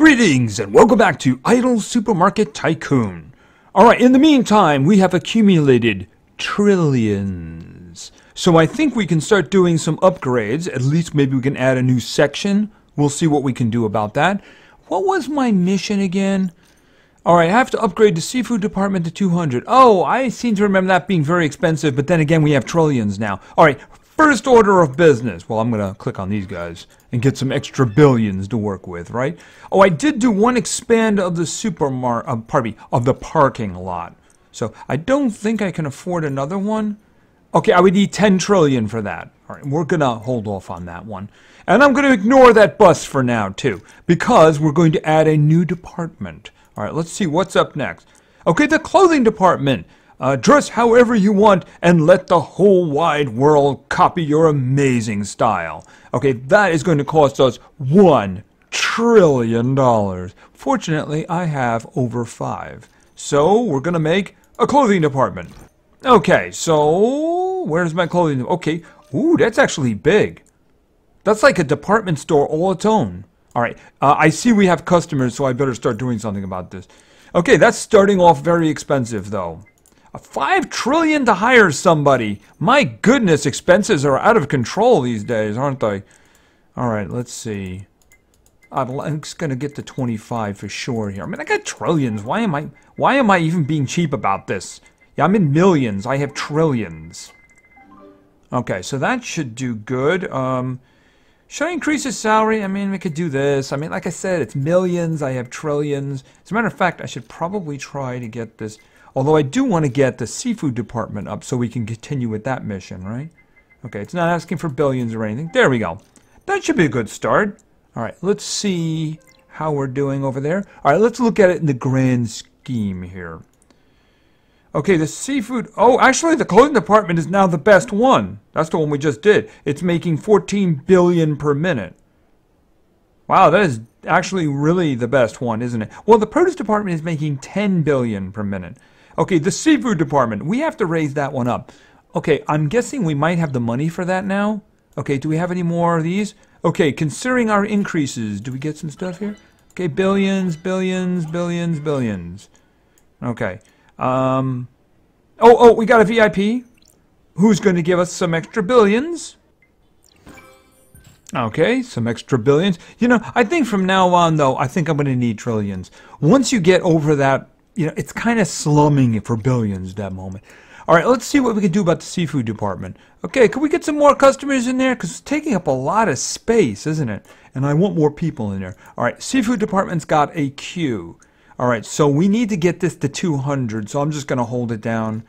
Greetings and welcome back to Idle Supermarket Tycoon. Alright, in the meantime, we have accumulated trillions. So I think we can start doing some upgrades. At least maybe we can add a new section. We'll see what we can do about that. What was my mission again? Alright, I have to upgrade the seafood department to 200. Oh, I seem to remember that being very expensive, but then again we have trillions now. Alright, First order of business. Well, I'm going to click on these guys and get some extra billions to work with, right? Oh, I did do one expand of the supermar, uh, pardon me, of the parking lot. So I don't think I can afford another one. Okay, I would need 10 trillion for that. All right, we're going to hold off on that one. And I'm going to ignore that bus for now, too, because we're going to add a new department. All right, let's see what's up next. Okay, the clothing department. Uh, dress however you want and let the whole wide world copy your amazing style. Okay, that is going to cost us one trillion dollars. Fortunately, I have over five. So we're going to make a clothing department. Okay, so where's my clothing? Okay, ooh, that's actually big. That's like a department store all its own. All right, uh, I see we have customers, so I better start doing something about this. Okay, that's starting off very expensive, though. Five trillion to hire somebody. My goodness, expenses are out of control these days, aren't they? All right, let's see. I'm just gonna get to 25 for sure here. I mean, I got trillions. Why am I? Why am I even being cheap about this? Yeah, I'm in millions. I have trillions. Okay, so that should do good. Um, should I increase his salary? I mean, we could do this. I mean, like I said, it's millions. I have trillions. As a matter of fact, I should probably try to get this. Although I do want to get the seafood department up so we can continue with that mission, right? Okay, it's not asking for billions or anything. There we go. That should be a good start. All right, let's see how we're doing over there. All right, let's look at it in the grand scheme here. Okay, the seafood... Oh, actually, the clothing department is now the best one. That's the one we just did. It's making 14 billion per minute. Wow, that is actually really the best one, isn't it? Well, the produce department is making 10 billion per minute. Okay, the seafood department. We have to raise that one up. Okay, I'm guessing we might have the money for that now. Okay, do we have any more of these? Okay, considering our increases, do we get some stuff here? Okay, billions, billions, billions, billions. Okay. Um, oh, oh, we got a VIP. Who's going to give us some extra billions? Okay, some extra billions. You know, I think from now on, though, I think I'm going to need trillions. Once you get over that you know, it's kind of slumming for billions that moment. All right, let's see what we can do about the seafood department. Okay, can we get some more customers in there? Because it's taking up a lot of space, isn't it? And I want more people in there. All right, seafood department's got a queue. All right, so we need to get this to 200, so I'm just going to hold it down.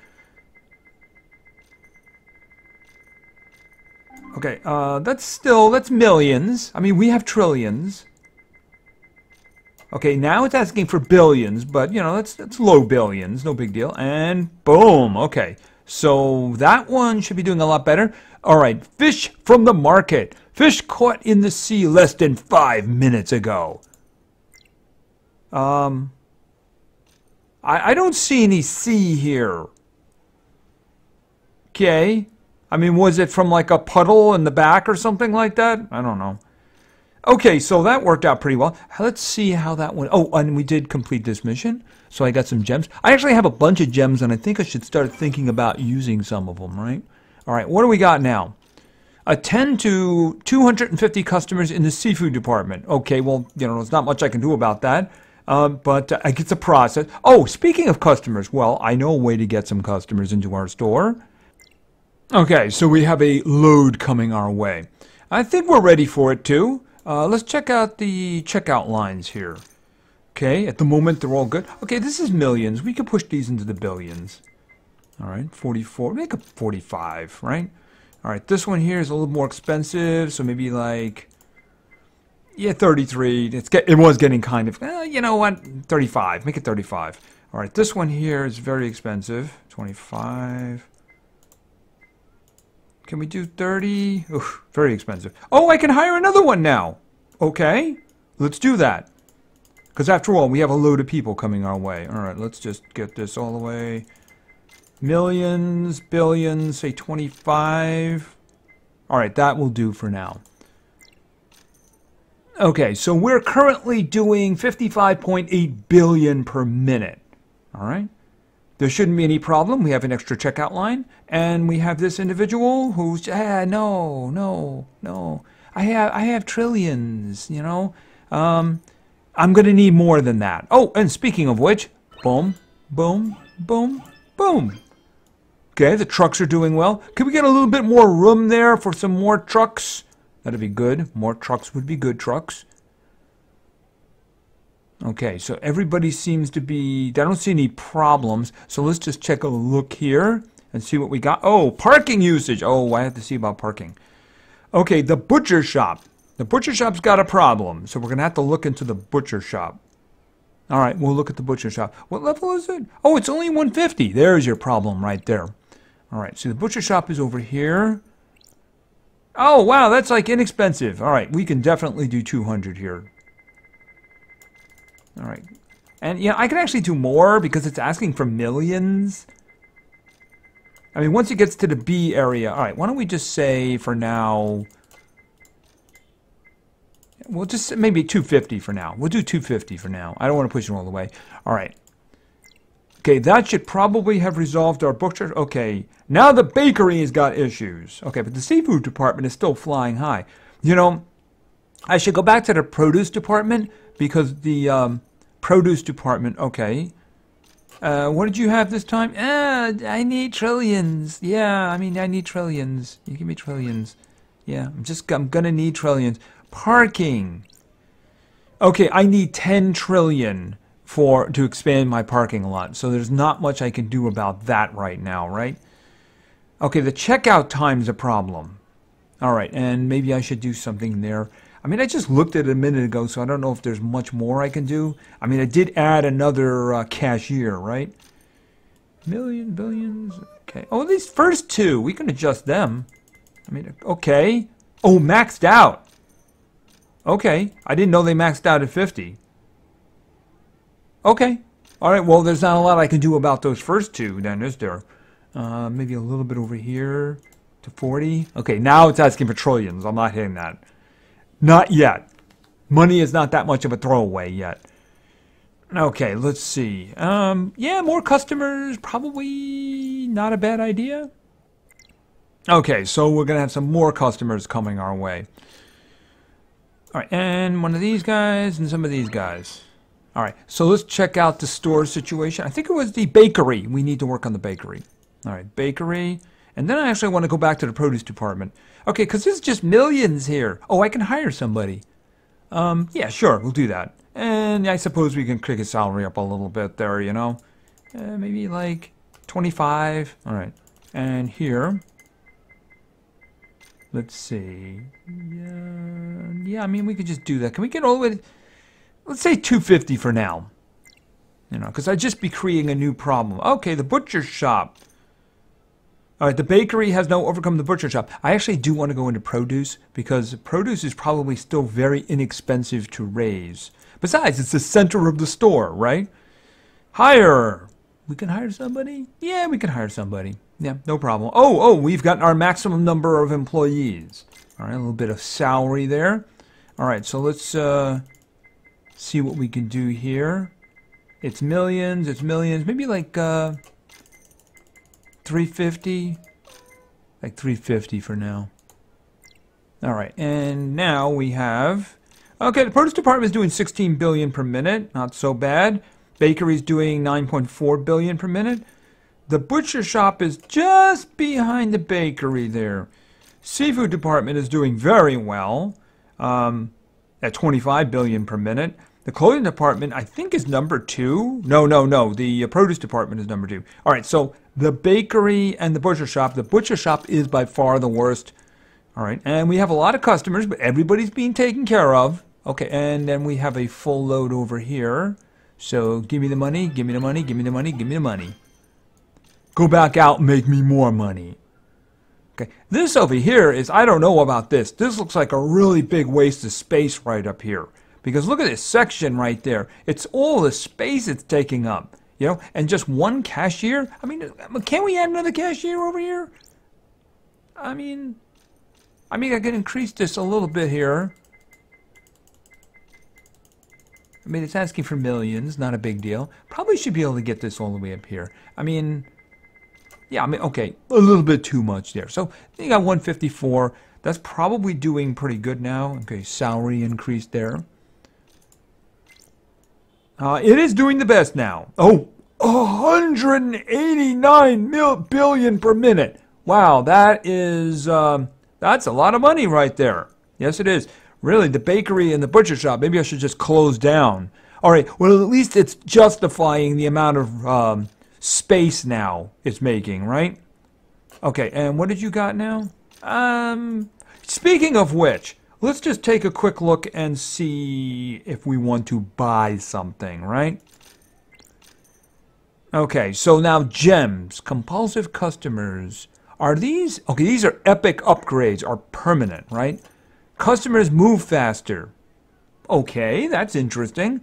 Okay, uh, that's still, that's millions. I mean, we have trillions. Okay, now it's asking for billions, but you know, that's, that's low billions, no big deal. And boom, okay. So that one should be doing a lot better. All right, fish from the market. Fish caught in the sea less than five minutes ago. Um, I, I don't see any sea here. Okay. I mean, was it from like a puddle in the back or something like that? I don't know. Okay, so that worked out pretty well. Let's see how that went. Oh, and we did complete this mission, so I got some gems. I actually have a bunch of gems, and I think I should start thinking about using some of them, right? All right, what do we got now? Attend to 250 customers in the seafood department. Okay, well, you know, there's not much I can do about that, uh, but uh, I get the process. Oh, speaking of customers, well, I know a way to get some customers into our store. Okay, so we have a load coming our way. I think we're ready for it, too. Uh, let's check out the checkout lines here. Okay, at the moment they're all good. Okay, this is millions. We could push these into the billions. All right, 44. Make it 45, right? All right, this one here is a little more expensive, so maybe like yeah, 33. It's get, it was getting kind of eh, you know what? 35. Make it 35. All right, this one here is very expensive. 25. Can we do 30? Oof, very expensive. Oh, I can hire another one now. Okay, let's do that. Because after all, we have a load of people coming our way. All right, let's just get this all the way. Millions, billions, say 25. All right, that will do for now. Okay, so we're currently doing 55.8 billion per minute. All right. There shouldn't be any problem. We have an extra checkout line, and we have this individual who's ah no no no. I have I have trillions. You know, um, I'm gonna need more than that. Oh, and speaking of which, boom, boom, boom, boom. Okay, the trucks are doing well. Could we get a little bit more room there for some more trucks? That'd be good. More trucks would be good trucks. Okay, so everybody seems to be, I don't see any problems. So let's just check a look here and see what we got. Oh, parking usage. Oh, I have to see about parking. Okay, the butcher shop. The butcher shop's got a problem, so we're going to have to look into the butcher shop. All right, we'll look at the butcher shop. What level is it? Oh, it's only 150. There's your problem right there. All right, so the butcher shop is over here. Oh, wow, that's like inexpensive. All right, we can definitely do 200 here. All right. And, yeah, I can actually do more because it's asking for millions. I mean, once it gets to the B area, all right, why don't we just say for now, we'll just maybe 250 for now. We'll do 250 for now. I don't want to push it all the way. All right. Okay, that should probably have resolved our butcher. Okay, now the bakery has got issues. Okay, but the seafood department is still flying high. You know, I should go back to the produce department because the um, produce department, okay. Uh, what did you have this time? Uh, I need trillions. Yeah, I mean, I need trillions. You give me trillions. Yeah, I'm just, I'm gonna need trillions. Parking. Okay, I need 10 trillion for to expand my parking lot. So there's not much I can do about that right now, right? Okay, the checkout time is a problem. All right, and maybe I should do something there. I mean, I just looked at it a minute ago, so I don't know if there's much more I can do. I mean, I did add another uh, cashier, right? Million, billions, okay. Oh, these first two, we can adjust them. I mean, okay. Oh, maxed out. Okay, I didn't know they maxed out at 50. Okay. All right, well, there's not a lot I can do about those first two then, is there? Uh, maybe a little bit over here to 40. Okay, now it's asking for trillions. I'm not hitting that. Not yet. Money is not that much of a throwaway yet. Okay, let's see. Um, yeah, more customers, probably not a bad idea. Okay, so we're going to have some more customers coming our way. All right, and one of these guys and some of these guys. All right, so let's check out the store situation. I think it was the bakery. We need to work on the bakery. All right, bakery. And then I actually want to go back to the produce department. Okay, because there's just millions here. Oh, I can hire somebody. Um, yeah, sure, we'll do that. And I suppose we can kick his salary up a little bit there, you know. Uh, maybe like 25. All right. And here, let's see. Yeah, yeah, I mean, we could just do that. Can we get all the way, let's say 250 for now. You know, because I'd just be creating a new problem. Okay, the butcher shop. All right, the bakery has now overcome the butcher shop. I actually do want to go into produce because produce is probably still very inexpensive to raise. Besides, it's the center of the store, right? Hire. We can hire somebody? Yeah, we can hire somebody. Yeah, no problem. Oh, oh, we've got our maximum number of employees. All right, a little bit of salary there. All right, so let's uh, see what we can do here. It's millions, it's millions, maybe like... Uh, 350 like 350 for now all right and now we have okay the produce department is doing 16 billion per minute not so bad bakery's doing 9.4 billion per minute the butcher shop is just behind the bakery there seafood department is doing very well um, at 25 billion per minute the clothing department, I think, is number two. No, no, no. The uh, produce department is number two. All right, so the bakery and the butcher shop. The butcher shop is by far the worst. All right, and we have a lot of customers, but everybody's being taken care of. Okay, and then we have a full load over here. So give me the money, give me the money, give me the money, give me the money. Go back out and make me more money. Okay, this over here is, I don't know about this. This looks like a really big waste of space right up here. Because look at this section right there. It's all the space it's taking up. You know, and just one cashier? I mean, can we add another cashier over here? I mean, I mean, I can increase this a little bit here. I mean, it's asking for millions, not a big deal. Probably should be able to get this all the way up here. I mean, yeah, I mean, okay, a little bit too much there. So you got 154. That's probably doing pretty good now. Okay, salary increase there. Uh, it is doing the best now. Oh, 189 mil billion per minute. Wow, that is um, that's a lot of money right there. Yes, it is. Really, the bakery and the butcher shop. Maybe I should just close down. All right. Well, at least it's justifying the amount of um, space now it's making, right? Okay. And what did you got now? Um, speaking of which, let's just take a quick look and see if we want to buy something, right? Okay, so now gems, compulsive customers. Are these, okay, these are epic upgrades, are permanent, right? Customers move faster. Okay, that's interesting.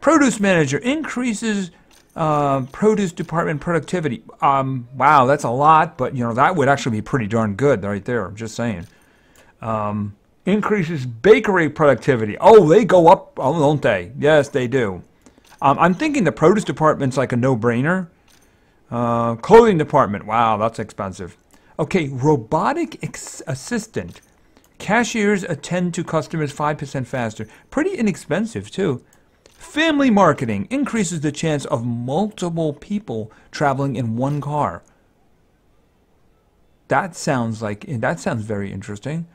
Produce manager increases uh, produce department productivity. Um, wow, that's a lot, but you know that would actually be pretty darn good right there. I'm just saying. Um, increases bakery productivity. Oh, they go up, oh, don't they? Yes, they do. Um, I'm thinking the produce department's like a no-brainer. Uh, clothing department. Wow, that's expensive. Okay, robotic assistant. Cashiers attend to customers 5% faster. Pretty inexpensive, too. Family marketing increases the chance of multiple people traveling in one car. That sounds like that sounds very interesting.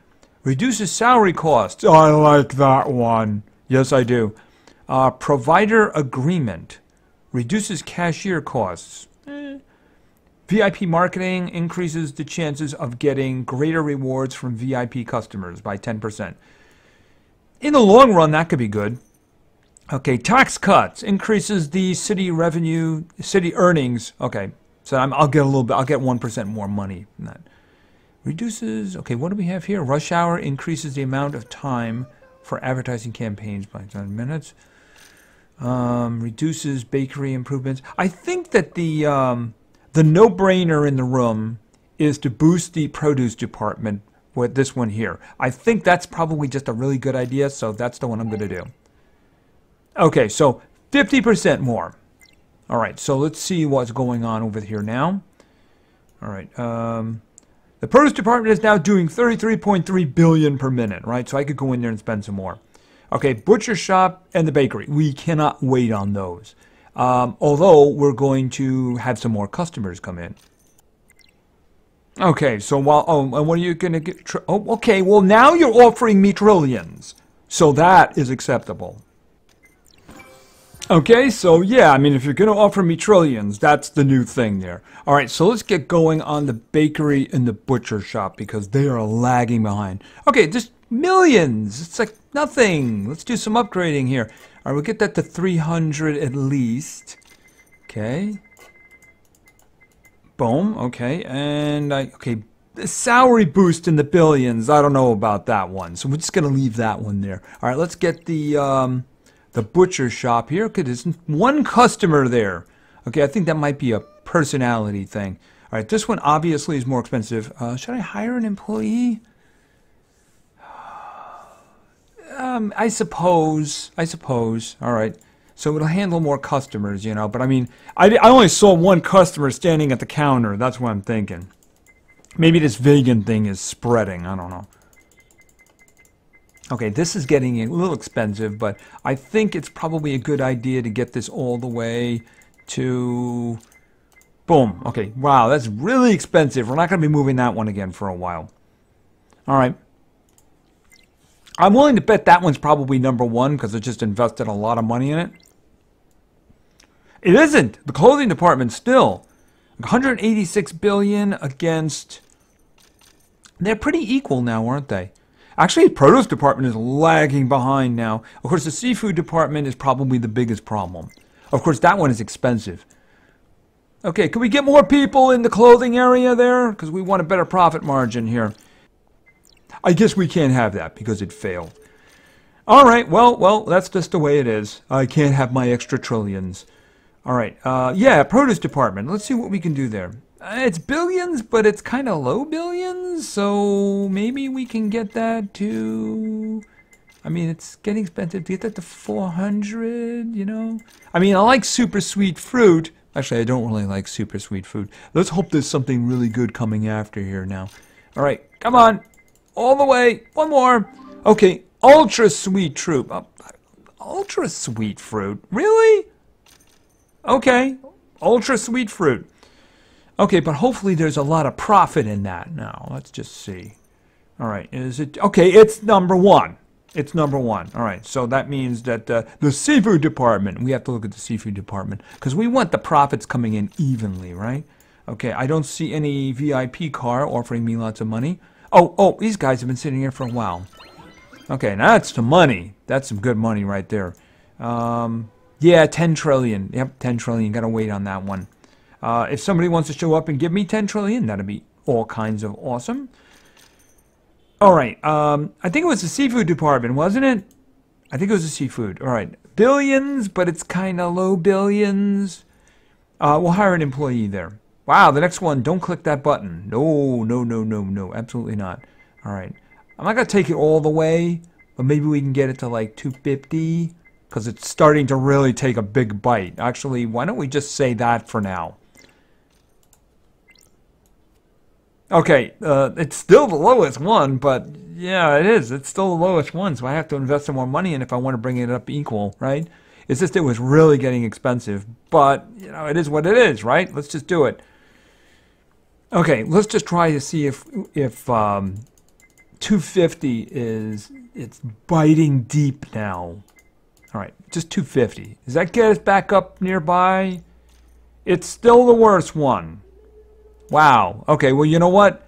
Reduces salary costs. I like that one. Yes, I do. Uh, provider agreement reduces cashier costs. Eh. VIP marketing increases the chances of getting greater rewards from VIP customers by 10%. In the long run, that could be good. Okay, tax cuts increases the city revenue, city earnings. Okay, so i will get a little bit, I'll get 1% more money than that. Reduces, okay, what do we have here? Rush hour increases the amount of time for advertising campaigns by 10 minutes um, reduces bakery improvements. I think that the um, the no-brainer in the room is to boost the produce department with this one here. I think that's probably just a really good idea, so that's the one I'm going to do. Okay, so 50% more. All right, so let's see what's going on over here now. All right, um, the produce department is now doing 33.3 billion per minute, right? So I could go in there and spend some more. Okay, butcher shop and the bakery. We cannot wait on those. Um, although we're going to have some more customers come in. Okay, so while oh, and what are you gonna get? oh, okay. Well, now you're offering me trillions, so that is acceptable. Okay, so yeah, I mean, if you're gonna offer me trillions, that's the new thing there. All right, so let's get going on the bakery and the butcher shop because they are lagging behind. Okay, just millions. It's like nothing. Let's do some upgrading here. All right, we'll get that to 300 at least. Okay. Boom. Okay, and I okay. The salary boost in the billions. I don't know about that one, so we're just gonna leave that one there. All right, let's get the um, the butcher shop here. Okay, there's one customer there. Okay, I think that might be a personality thing. All right, this one obviously is more expensive. Uh, should I hire an employee? Um, I suppose. I suppose. All right. So it'll handle more customers, you know. But I mean, I, I only saw one customer standing at the counter. That's what I'm thinking. Maybe this vegan thing is spreading. I don't know. Okay, this is getting a little expensive, but I think it's probably a good idea to get this all the way to... Boom. Okay, wow, that's really expensive. We're not going to be moving that one again for a while. All right. I'm willing to bet that one's probably number one because I just invested a lot of money in it. It isn't. The clothing department still 186 billion against. They're pretty equal now, aren't they? Actually, the produce department is lagging behind now. Of course, the seafood department is probably the biggest problem. Of course, that one is expensive. Okay, can we get more people in the clothing area there? Because we want a better profit margin here. I guess we can't have that because it failed. All right, well, well, that's just the way it is. I can't have my extra trillions. All right, uh, yeah, produce department. Let's see what we can do there. Uh, it's billions, but it's kind of low billions, so maybe we can get that to I mean, it's getting expensive to get that to 400, you know? I mean, I like super sweet fruit. Actually, I don't really like super sweet fruit. Let's hope there's something really good coming after here now. All right, come on. All the way. One more. Okay, ultra sweet troop. Uh, ultra sweet fruit. Really? Okay, ultra sweet fruit. Okay, but hopefully there's a lot of profit in that now. Let's just see. All right, is it okay? It's number one. It's number one. All right, so that means that uh, the seafood department. We have to look at the seafood department because we want the profits coming in evenly, right? Okay, I don't see any VIP car offering me lots of money. Oh, oh, these guys have been sitting here for a while. Okay, now that's the money. That's some good money right there. Um, yeah, 10 trillion. Yep, 10 trillion. Got to wait on that one. Uh, if somebody wants to show up and give me 10 trillion, that'd be all kinds of awesome. All right. Um, I think it was the seafood department, wasn't it? I think it was the seafood. All right. Billions, but it's kind of low billions. Uh, we'll hire an employee there. Wow, the next one, don't click that button. No, no, no, no, no, absolutely not. All right. I'm not going to take it all the way, but maybe we can get it to like 250 because it's starting to really take a big bite. Actually, why don't we just say that for now? Okay, uh, it's still the lowest one, but yeah, it is. It's still the lowest one, so I have to invest some more money in if I want to bring it up equal, right? It's just it was really getting expensive, but you know, it is what it is, right? Let's just do it. Okay, let's just try to see if if um, 250 is it's biting deep now. All right, just 250. Does that get us back up nearby? It's still the worst one. Wow. Okay, well, you know what?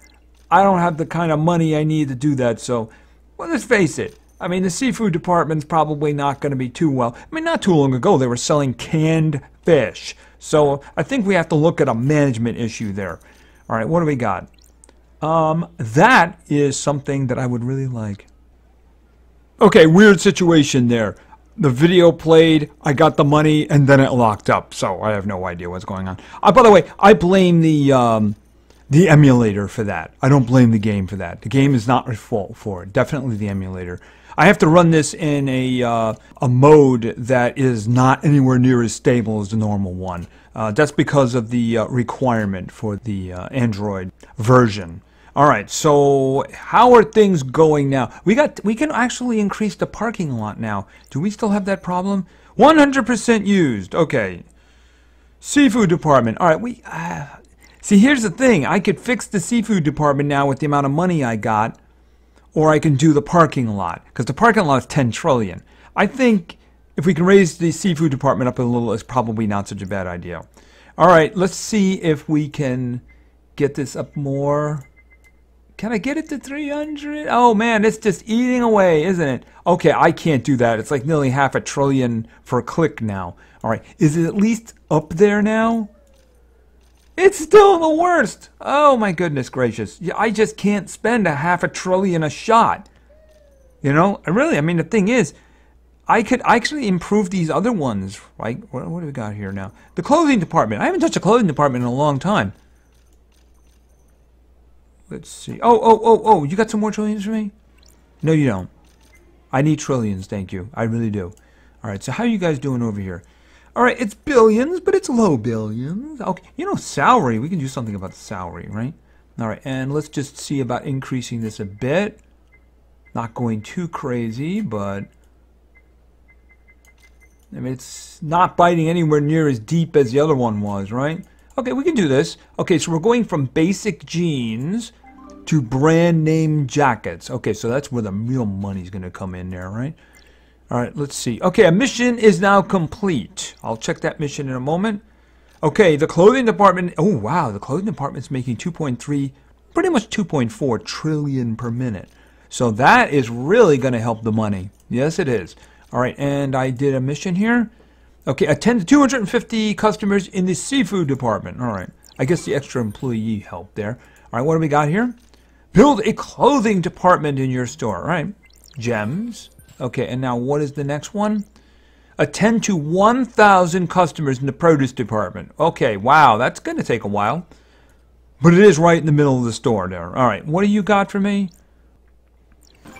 I don't have the kind of money I need to do that, so, well, let's face it. I mean, the seafood department's probably not going to be too well. I mean, not too long ago, they were selling canned fish. So I think we have to look at a management issue there. All right, what do we got? Um, that is something that I would really like. Okay, weird situation there. The video played, I got the money, and then it locked up. So I have no idea what's going on. Uh, by the way, I blame the um, the emulator for that. I don't blame the game for that. The game is not at fault for it. Definitely the emulator. I have to run this in a uh, a mode that is not anywhere near as stable as the normal one. Uh, that's because of the uh, requirement for the uh, Android version. All right, so how are things going now? We got we can actually increase the parking lot now. Do we still have that problem? 100% used. Okay. Seafood department. All right, we uh, see. Here's the thing. I could fix the seafood department now with the amount of money I got, or I can do the parking lot because the parking lot is 10 trillion. I think if we can raise the seafood department up a little, it's probably not such a bad idea. All right, let's see if we can get this up more. Can I get it to 300? Oh man, it's just eating away, isn't it? Okay, I can't do that. It's like nearly half a trillion for a click now. All right, is it at least up there now? It's still the worst. Oh my goodness gracious. I just can't spend a half a trillion a shot. You know, really, I mean, the thing is, I could actually improve these other ones, right? What, what do we got here now? The clothing department. I haven't touched a clothing department in a long time. Let's see. Oh, oh, oh, oh, you got some more trillions for me? No, you don't. I need trillions, thank you. I really do. All right, so how are you guys doing over here? All right, it's billions, but it's low billions. Okay, you know, salary, we can do something about the salary, right? All right, and let's just see about increasing this a bit. Not going too crazy, but... I mean, it's not biting anywhere near as deep as the other one was, right? Okay, we can do this. Okay, so we're going from basic jeans to brand name jackets. Okay, so that's where the real money's going to come in there, right? All right, let's see. Okay, a mission is now complete. I'll check that mission in a moment. Okay, the clothing department. Oh, wow, the clothing department's making 2.3, pretty much 2.4 trillion per minute. So that is really going to help the money. Yes, it is. All right, and I did a mission here. Okay, attend to 250 customers in the seafood department. All right. I guess the extra employee helped there. All right, what do we got here? Build a clothing department in your store. All right. Gems. Okay, and now what is the next one? Attend to 1,000 customers in the produce department. Okay, wow, that's going to take a while. But it is right in the middle of the store there. All right, what do you got for me?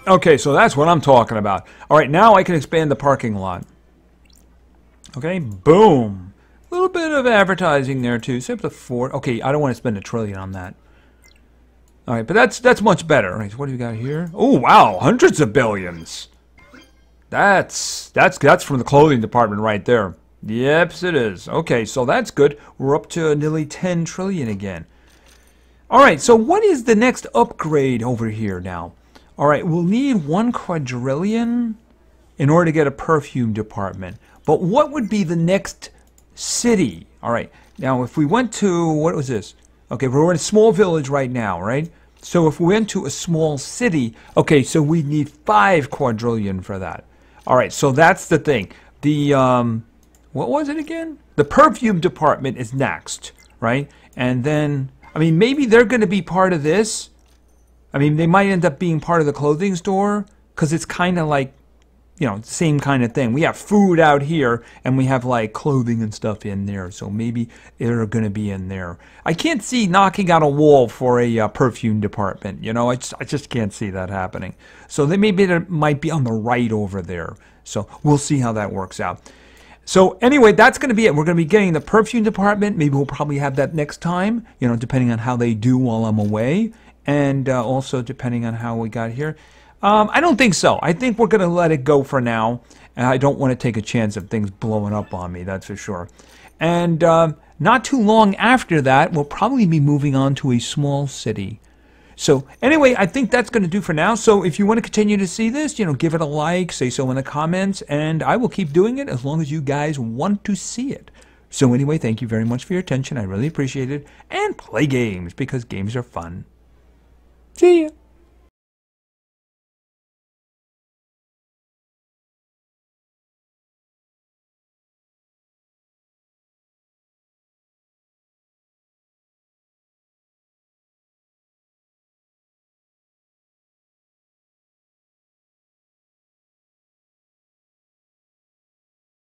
Okay, so that's what I'm talking about. All right, now I can expand the parking lot. Okay, boom. A little bit of advertising there too. Up the four. Okay, I don't want to spend a trillion on that. All right, but that's that's much better. All right, what do we got here? Oh wow, hundreds of billions. That's that's that's from the clothing department right there. Yep, it is. Okay, so that's good. We're up to nearly 10 trillion again. All right, so what is the next upgrade over here now? All right, we'll need one quadrillion in order to get a perfume department. But what would be the next city? All right, now if we went to, what was this? Okay, we're in a small village right now, right? So if we went to a small city, okay, so we need five quadrillion for that. All right, so that's the thing. The, um, what was it again? The perfume department is next, right? And then, I mean, maybe they're going to be part of this. I mean, they might end up being part of the clothing store because it's kind of like, you know, same kind of thing. We have food out here and we have like clothing and stuff in there. So maybe they're going to be in there. I can't see knocking out a wall for a uh, perfume department. You know, I just, I just can't see that happening. So they maybe they might be on the right over there. So we'll see how that works out. So anyway, that's going to be it. We're going to be getting the perfume department. Maybe we'll probably have that next time, you know, depending on how they do while I'm away. And uh, also depending on how we got here. Um, I don't think so. I think we're going to let it go for now. And I don't want to take a chance of things blowing up on me, that's for sure. And uh, not too long after that, we'll probably be moving on to a small city. So anyway, I think that's going to do for now. So if you want to continue to see this, you know, give it a like, say so in the comments, and I will keep doing it as long as you guys want to see it. So anyway, thank you very much for your attention. I really appreciate it. And play games because games are fun. See ya.